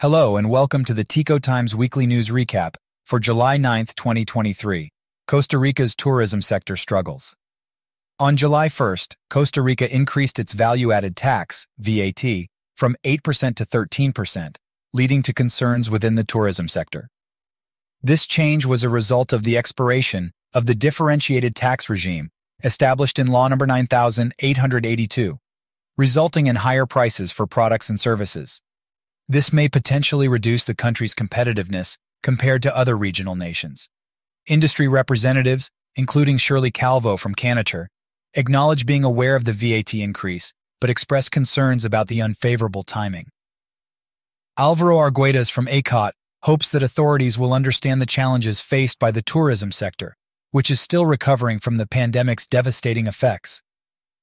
Hello and welcome to the Tico Times Weekly News Recap for July 9, 2023. Costa Rica's tourism sector struggles. On July 1st, Costa Rica increased its value-added tax, VAT, from 8% to 13%, leading to concerns within the tourism sector. This change was a result of the expiration of the differentiated tax regime established in Law Number 9882, resulting in higher prices for products and services. This may potentially reduce the country's competitiveness compared to other regional nations. Industry representatives, including Shirley Calvo from Canatur, acknowledge being aware of the VAT increase, but express concerns about the unfavorable timing. Alvaro Arguedas from ACOT hopes that authorities will understand the challenges faced by the tourism sector, which is still recovering from the pandemic's devastating effects.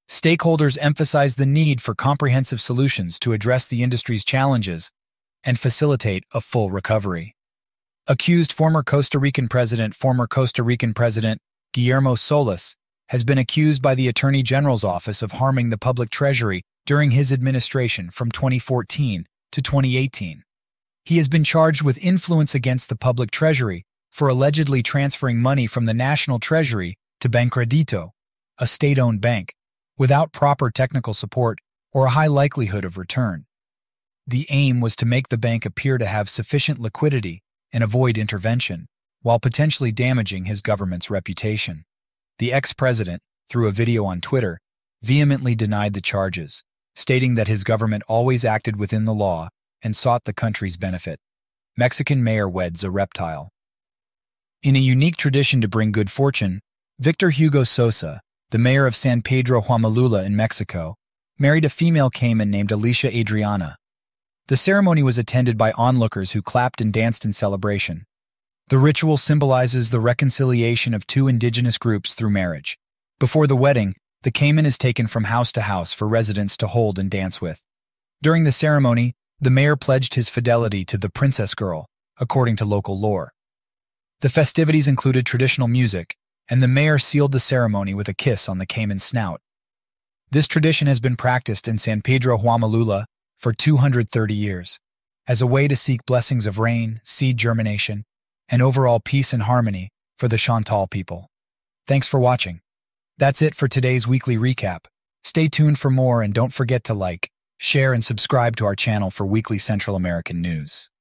Stakeholders emphasize the need for comprehensive solutions to address the industry's challenges and facilitate a full recovery. Accused former Costa Rican president, former Costa Rican president Guillermo Solis, has been accused by the Attorney General's office of harming the public treasury during his administration from 2014 to 2018. He has been charged with influence against the public treasury for allegedly transferring money from the national treasury to Bancredito, a state-owned bank, without proper technical support or a high likelihood of return. The aim was to make the bank appear to have sufficient liquidity and avoid intervention, while potentially damaging his government's reputation. The ex-president, through a video on Twitter, vehemently denied the charges, stating that his government always acted within the law and sought the country's benefit. Mexican mayor weds a reptile. In a unique tradition to bring good fortune, Victor Hugo Sosa, the mayor of San Pedro Huamelula in Mexico, married a female caiman named Alicia Adriana. The ceremony was attended by onlookers who clapped and danced in celebration. The ritual symbolizes the reconciliation of two indigenous groups through marriage. Before the wedding, the caiman is taken from house to house for residents to hold and dance with. During the ceremony, the mayor pledged his fidelity to the princess girl, according to local lore. The festivities included traditional music, and the mayor sealed the ceremony with a kiss on the caiman's snout. This tradition has been practiced in San Pedro Huamelula for 230 years, as a way to seek blessings of rain, seed germination, and overall peace and harmony for the Chontal people. Thanks for watching. That's it for today's weekly recap. Stay tuned for more and don't forget to like, share, and subscribe to our channel for weekly Central American news.